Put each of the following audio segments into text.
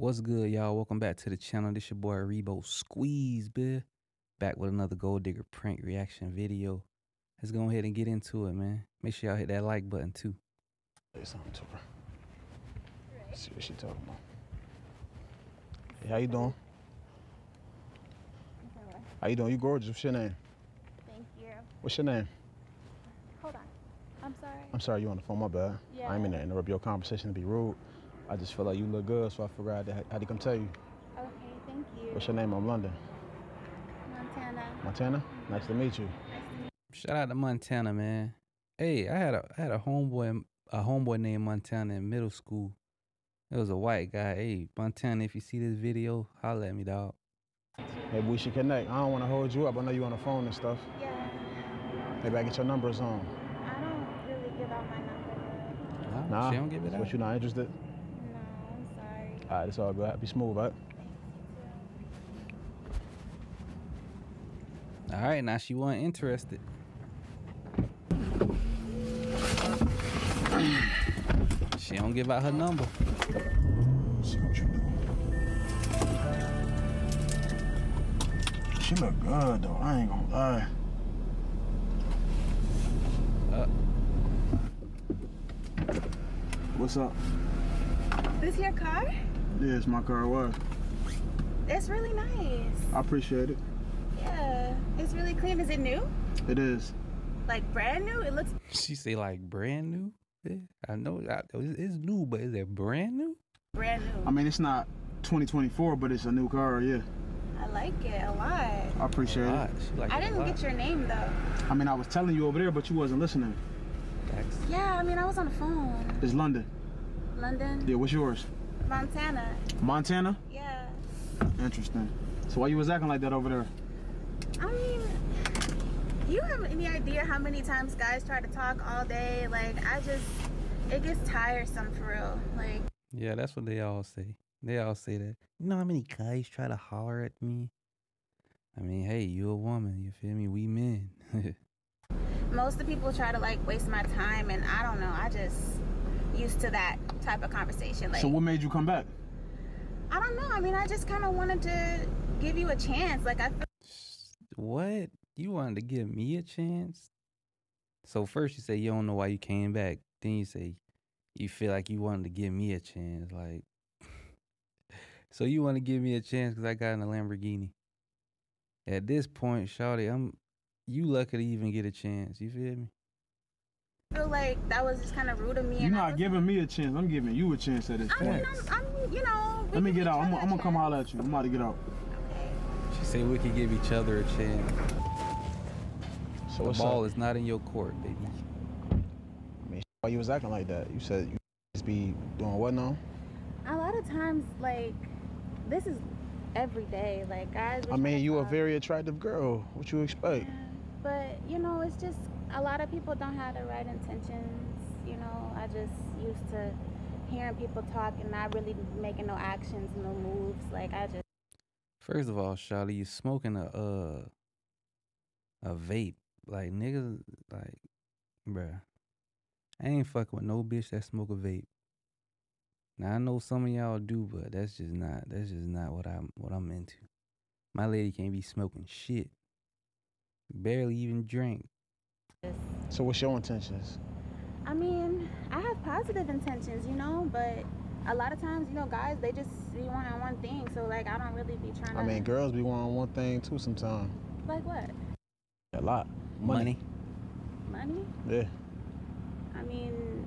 What's good, y'all? Welcome back to the channel. This your boy Rebo Squeeze, bitch. Back with another Gold Digger prank reaction video. Let's go ahead and get into it, man. Make sure y'all hit that like button too. Say something to her. See what she talking about. Hey, how you doing? How you doing? You gorgeous. What's your name? Thank you. What's your name? Hold on. I'm sorry. I'm sorry you on the phone. My bad. I ain't mean to Yeah. interrupt your conversation to be rude. I just feel like you look good, so I figured I had, had to come tell you. Okay, thank you. What's your name? I'm London. Montana. Montana. Mm-hmm. Nice to meet you. Nice to meet Shout out to Montana, man. Hey, I had a I had a homeboy a homeboy named Montana in middle school. It was a white guy. Hey, Montana, if you see this video, holla at me, dog. Maybe we should connect. I don't want to hold you up. I know you on the phone and stuff. you. Yeah. Maybe I get your numbers on. I don't really give out my number. Nah, she don't give it out. what you not interested? No, I'm sorry. All right, it's all good. Be smooth, right? All right, now she wasn't interested. she don't give out her number. See what you do. She look good though. I ain't gonna lie. Uh, What's up? This your car? Yeah, it's my car. was. It's really nice. I appreciate it. Yeah. It's really clean. Is it new? It is. Like brand new? It looks she say like brand new. Yeah, I know I, it's it's new, but is it brand new? brand new. I mean, it's not 2024, but it's a new car. Yeah, I like it a lot. I appreciate A it. lot. She like I it didn't get your name though. I mean, I was telling you over there, but you wasn't listening. Facts. Yeah, I mean I was on the phone. It's London. London, Yeah, what's yours? Montana. Montana. Yeah. Interesting. So why you was acting like that over there? I mean, you have any idea how many times guys try to talk all day? Like, I just, it gets tiresome for real. Like, Yeah, that's what they all say. They all say that. You know how many guys try to holler at me? I mean, hey, you a woman, you feel me? We men. most of the people try to like waste my time, and I don't know. I just used to that type of conversation. Like, So what made you come back? I don't know. I mean, I just kind of wanted to give you a chance. Like, I feel what? You wanted to give me a chance? So first you say you don't know why you came back. Then you say you feel like you wanted to give me a chance. Like, so you want to give me a chance because I got in a Lamborghini. At this point, Shawty, I'm you lucky to even get a chance. You feel me? Feel like that was just kind of rude of me. You're and not was- giving me a chance. I'm giving you a chance at this I mean, point. I'm, I'm, you know. we Let me get out. I'm, other a I'm gonna come chance. holler at you. I'm about to get out. Okay. She say we could give each other a chance. So the ball up? is not in your court, baby. I mean, why you was acting like that? You said you just be doing what now? A lot of times, like, this is every day. Like, guys. I mean, you a very attractive girl. What you expect? But you know, it's just a lot of people don't have the right intentions. You know, I just used to hearing people talk and not really making no actions, no moves. Like, I just. First of all, Shawty, you smoking a uh a vape. Like niggas like bruh. I ain't fucking with no bitch that smoke a vape. Now I know some of y'all do, but that's just not that's just not what I'm what I'm into. My lady can't be smoking shit. Barely even drink. So what's your intentions? I mean, I have positive intentions, you know, but a lot of times, you know, guys they just be wanting one thing. So like, I don't really be trying to. I mean, girls be wanting one thing too sometimes. Like what? A lot. Money. Money? Yeah. I mean,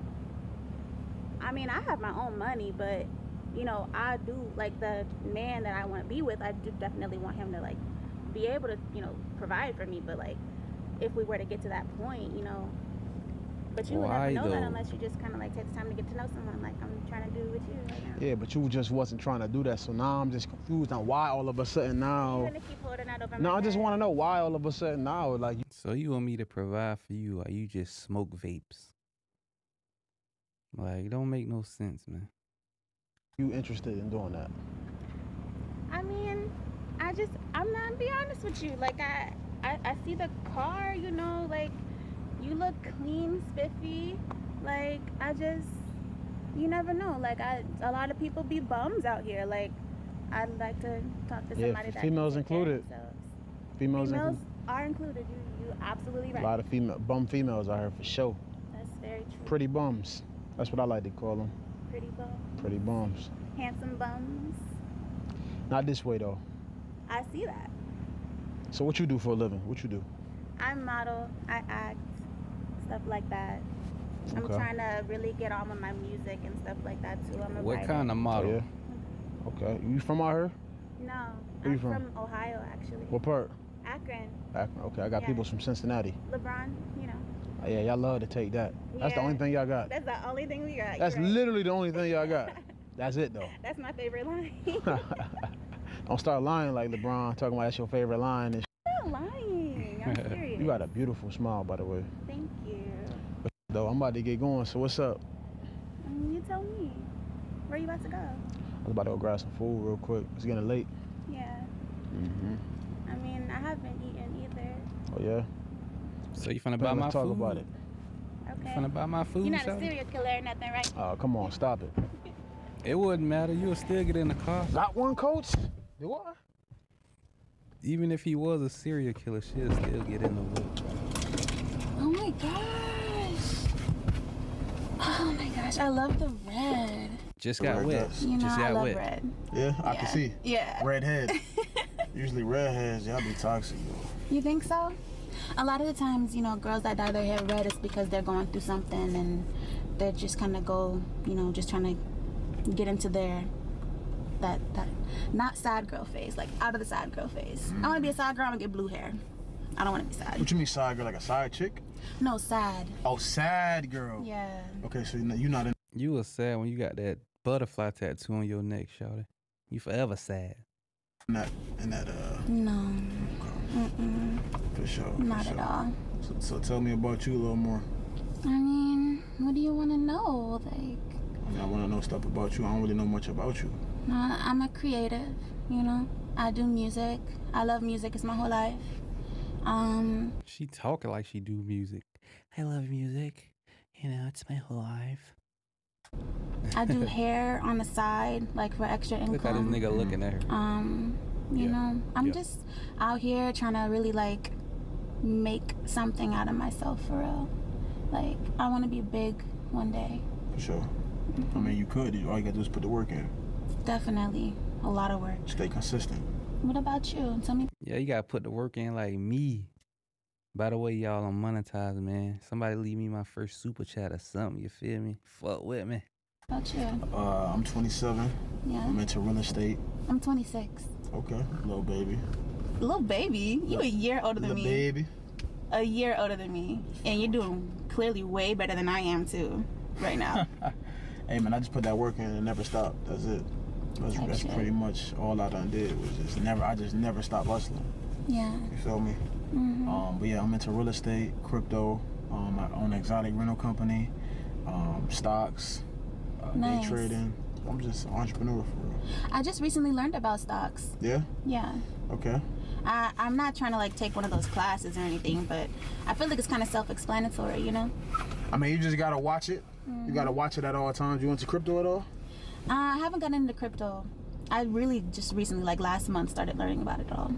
I mean, I have my own money, but you know, I do like the man that I want to be with. I do definitely want him to like be able to, you know, provide for me. But like, if we were to get to that point, you know, but you would never know that unless you just kind of like take the time to get to know someone, like I'm trying to do with you right now. Yeah, but you just wasn't trying to do that. So now I'm just confused on why all of a sudden You're now. gonna keep holding that over No, my I just want to know why all of a sudden now, like you So you want me to provide for you or you just smoke vapes? Like, it don't make no sense, man. you interested in doing that. I mean, I just I'm not be honest with you. Like I, I I see the car, you know, like you look clean, spiffy. Like I just you never know. Like I, a lot of people be bums out here. Like I'd like to talk to Yeah, somebody f- that females take care included. themselves. Females, Females are included. You, you absolutely right. a lot of female bum females out here for sure. That's very true. Pretty bums. That's what I like to call them. pretty bums, Pretty bums. handsome bums. Not this way though. I see that. So what you do for a living? What you do? I model, I act, stuff like that. I'm trying to really get on with my music and stuff like that too. I'm a What writer. kind of Oh, model? yeah. Okay. You from out here? No, Where I'm from? from? Ohio actually. What part? Akron, Akron. Okay. I got Yeah. people from Cincinnati. LeBron. You know, Oh, yeah, y'all love to take that. That's the only thing y'all got. that's the only thing we got. That's right. literally the only thing y'all got. That's it though. That's my favorite line. Don't start lying like LeBron, talking about that's your favorite line. And I'm not lying. I'm serious. you got a beautiful smile, by the way. Thank you. Though I'm about to get going. So what's up? Um, you tell me. Where you about to go? I'm about to go grab some food real quick. It's getting late. Yeah. Mm-hmm. I mean, I haven't eaten either. Oh yeah. So you finna But buy my let's talk food? about it. Okay. Finna buy my food? You're not a shawty? serial killer or nothing, right? Oh come on, stop it. It wouldn't matter. You'll still get in the car. Got one, coach. Do I? Even if he was a serial killer, she'll still get in the whip. Oh my gosh. Oh my gosh, I love the red. Just The got red wet. You know, Just I got love wet. red. Yeah, I yeah. Can see. Yeah. Redhead. Usually redheads, y'all be toxic. You think so? A lot of the times, you know, girls that dye their hair red is because they're going through something and they're just kind of go, you know, just trying to get into their that that not sad girl phase, like out of the sad girl phase. I want to be a sad girl. I'm gonna get blue hair. I don't want to be sad. What you mean sad girl, like a side chick? No, sad. Oh, sad girl. Yeah. Okay, so you're not in. You were sad when you got that butterfly tattoo on your neck, shawty. You forever sad. Not that in that uh No. Mm-mm. for sure. for Not sure. at all. So, so tell me about you a little more. I mean, what do you want to know? Like, I mean, I want to know stuff about you. I don't really know much about you. No, I'm a creative. You know, I do music. I love music. It's my whole life. Um, She talking like she do music. I love music. You know, it's my whole life. I do hair on the side, like for extra income. Look at this nigga looking at her. Um, you Yeah. know, I'm Yeah. just out here trying to really like make something out of myself for real. Like, I want to be big one day. For sure. I mean, you could. All you got to do is put the work in. Definitely a lot of work. Stay consistent. What about you? Tell me. Yeah, you gotta put the work in like me. By the way, y'all, I'm monetized, man. Somebody leave me my first super chat or something. You feel me? Fuck with me. About you? Uh, I'm 27. Yeah. I'm into real estate. I'm 26. Okay, little baby. Little baby, you a year older than Little me. baby. A year older than me, and you're doing clearly way better than I am too, right now. Hey man, I just put that work in and never stopped. That's it. That's, that's shit. pretty much all I done did was just never. I just never stopped hustling. yeah. You feel me? hmm Um, but yeah, I'm into real estate, crypto. Um, I own an exotic rental company, um, stocks, uh, Nice. day trading. I'm just an entrepreneur for real. I just recently learned about stocks. Yeah. Yeah. Okay. I, I'm not trying to like take one of those classes or anything, but I feel like it's kind of self-explanatory, you know. I mean, you just gotta watch it. You gotta watch it at all times. You into crypto at all? Uh, I haven't gotten into crypto. I really just recently, like last month, started learning about it all.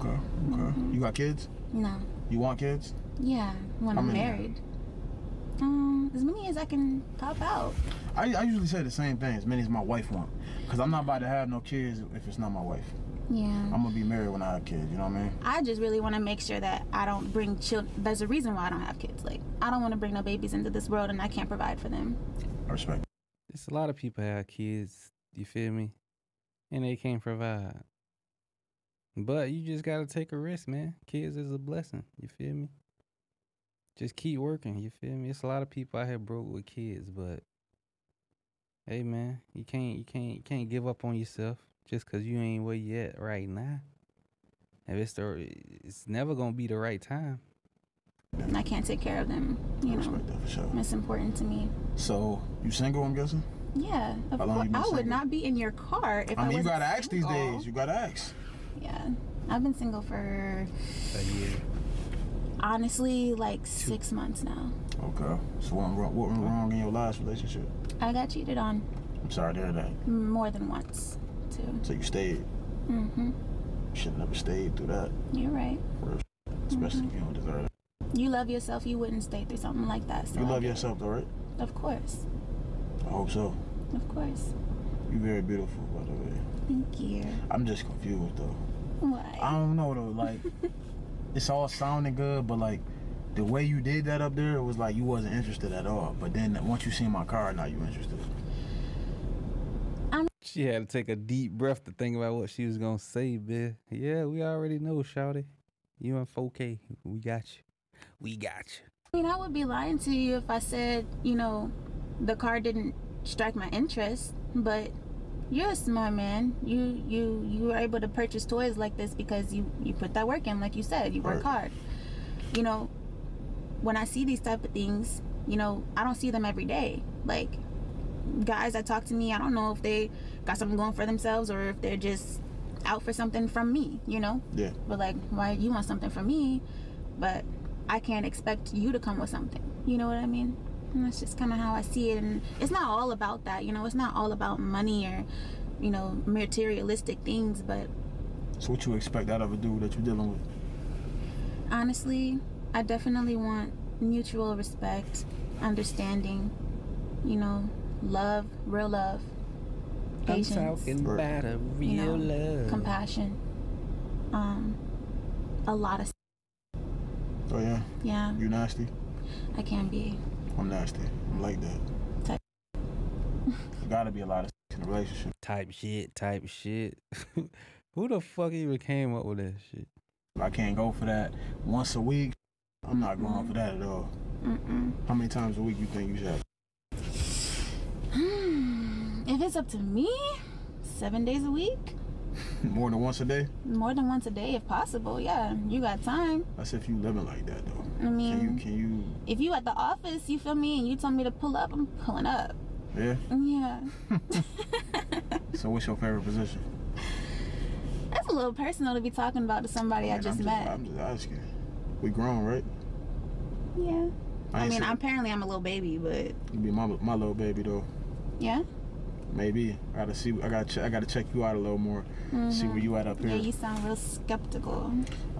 Okay. Okay. You got kids? No. You want kids? Yeah, when How I'm many? married. Um, as many as I can pop out. I, I usually say the same thing as many as my wife want. Cause I'm not about to have no kids if it's not my wife. Yeah. I'm gonna be married when I have kids. You know what I mean? I just really want to make sure that I don't bring children. There's a reason why I don't have kids. Like, I don't want to bring no babies into this world and I can't provide for them. I respect. It's a lot of people have kids, you feel me? And they can't provide. But you just gotta take a risk, man. Kids is a blessing, you feel me? Just keep working, you feel me? It's a lot of people out here broke with kids, but hey man, you can't you can't you can't give up on yourself just cause you ain't where you at right now. If it's the it's never gonna be the right time. And I can't take care of them. You know, that sure. it's important to me. So you single? I'm guessing. Yeah, of How long course. you been I would single? not be in your car if I, I mean, you wasn't gotta ask these days. You gotta ask. Yeah, I've been single for A year. honestly like six months now. Okay. So what went wrong, what went wrong in your last relationship? I got cheated on I'm sorry to hear that. more than once, too. So you stayed. Mm-hmm. You should have never stayed through that, You're right. especially if you don't deserve it. You love yourself. You wouldn't stay through something like that. So You love yourself, though, right? Of course. I hope so. Of course. You're very beautiful, by the way. Thank you. I'm just confused, though. Why? I don't know, though. Like, it's all sounding good, but like, the way you did that up there, it was like you wasn't interested at all. But then once you seen my car, now you interested. I'm She had to take a deep breath to think about what she was gonna say, bitch. Yeah, we already know, Shouty. You in 4K. We got you. We got you. I mean, I would be lying to you if I said, you know, the car didn't strike my interest. But you're a smart man. You you you were able to purchase toys like this because you you put that work in, like you said. You work Right. hard. You know, when I see these type of things, you know, I don't see them every day. Like guys that talk to me, I don't know if they got something going for themselves or if they're just out for something from me. You know. Yeah. But like, why you want something from me, but I can't expect you to come with something. You know what I mean? And that's just kind of how I see it. And it's not all about that. You know, it's not all about money or, you know, materialistic things. But So what you expect out of a dude that you're dealing with? honestly, I definitely want mutual respect, understanding, you know, love, real love, patience, I'm talking about a real you know, love. compassion, um, a lot of Oh yeah, yeah. you nasty. I can be. I'm nasty. I'm like that. Type. Gotta be a lot of sex in a relationship. type shit, type shit. Who the fuck even came up with that shit? I can't go for that once a week. I'm not going for that at all. Mm-mm. How many times a week you think you should have? if it's up to me, seven days a week, More than once a day? more than once a day if possible. Yeah, you got time. That's if you living like that though. I Can mean, you can you if you at the office, you feel me, and you told me to pull up, I'm pulling up. yeah? Yeah, So what's your favorite position? that's a little personal to be talking about to somebody I Man, just I'm met. I'm just asking. We grown, right? yeah, I, ain't mean, apparently I'm a little baby, but you be my my little baby though. yeah. Maybe I gotta see. I gotta check. I gotta check you out a little more. See where mm-hmm. you at up here. Yeah, you sound real skeptical.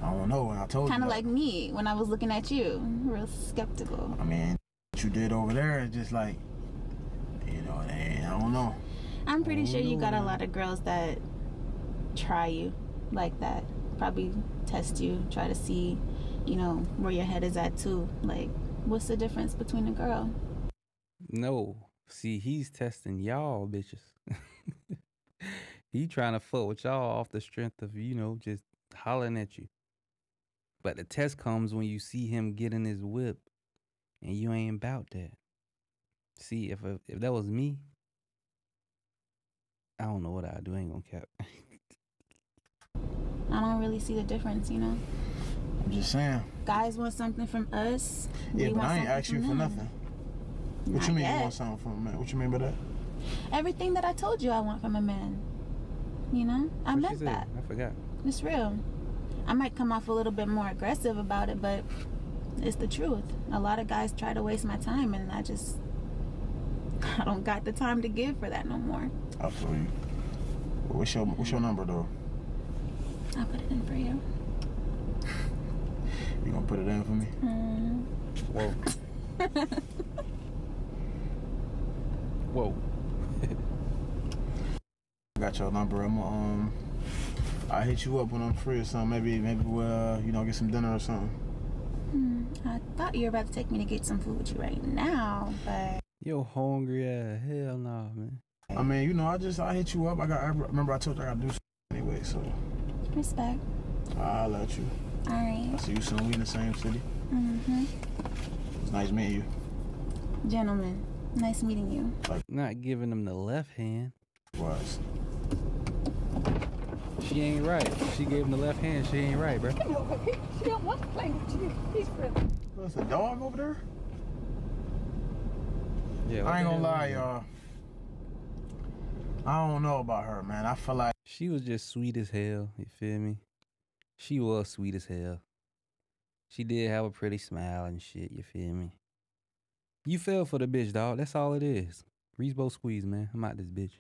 I don't know. I told Kind you. Kind of like me when I was looking at you, real skeptical. I mean, what you did over there is just like, you know, I don't know. I'm pretty sure you got a lot of girls that try you like that. Probably test you, try to see, you know, where your head is at too. Like, what's the difference between a girl? No. See, he's testing y'all bitches. he trying to fuck with y'all off the strength of, you know, just hollering at you. But the test comes when you see him getting his whip and you ain't about that. See, if if that was me, I don't know what I'd do. I ain't gonna cap. I don't really see the difference, you know. I'm just saying. Guys want something from us. Yeah, we but want I ain't something asked you for them. nothing. What Not you mean you want something from a man? What you mean by that? Everything that I told you I want from a man. You know, I What she meant that. I forgot. It's real. I might come off a little bit more aggressive about it, but it's the truth. A lot of guys try to waste my time, and I just I don't got the time to give for that no more. I feel you. What's your What's your number though? I'll put it in for you. You gonna put it in for me? Mm. Whoa. Whoa. I got your number. I'm um. I hit you up when I'm free or something. Maybe maybe we'll uh, you know get some dinner or something. Hmm, I thought you were about to take me to get some food with you right now, but Yo, hungry ass. Hell nah, man. I mean, you know, I just I hit you up. I got. I remember I told you I got to do something anyway, so respect. I'll let you. All right. I see you soon. We in the same city. Mm-hmm. It's nice meeting you. Gentlemen, nice meeting you. Not giving him the left hand. Was. She ain't right. She gave him the left hand. She ain't right, bro. She don't want to play with you. He's friendly. There's a dog over there. Yeah, I ain't gonna lie, y'all. I don't know about her, man. I feel like She was just sweet as hell. You feel me? She was sweet as hell. She did have a pretty smile and shit. You feel me? You fell for the bitch, dog. That's all it is. Reesbo squeeze, man. I'm out this bitch.